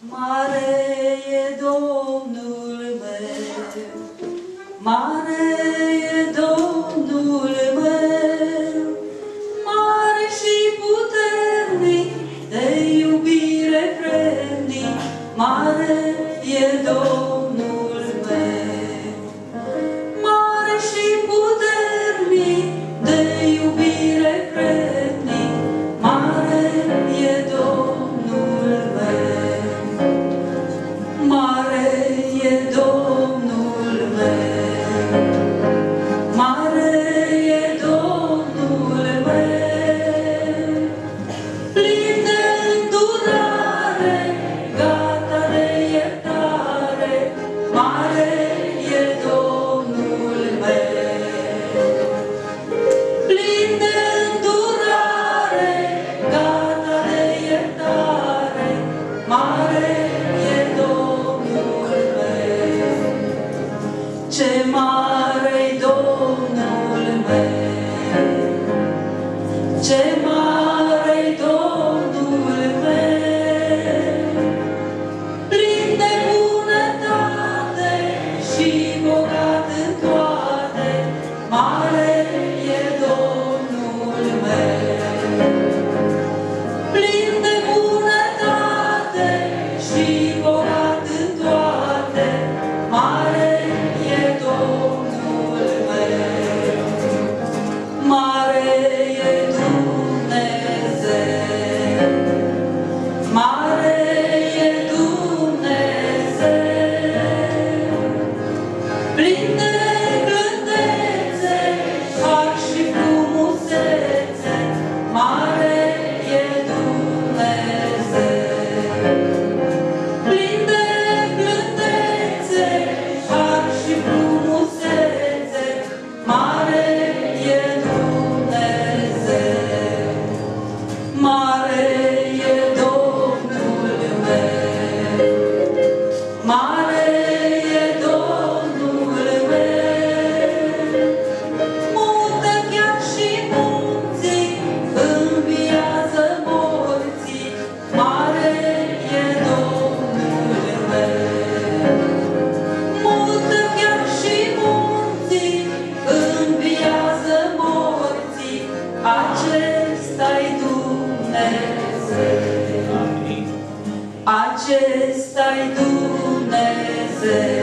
Mare e Domnul meu, mare Dumnezeu. Amin. Acesta-i Dumnezeu.